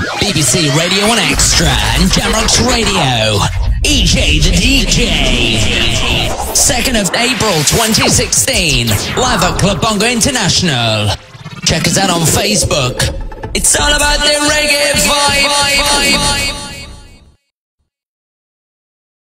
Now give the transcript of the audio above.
BBC Radio 1 Extra and Jamrocks Radio. EJ the DJ. 2nd of April 2016. Live at Club Bongo International. Check us out on Facebook. It's all about the reggae.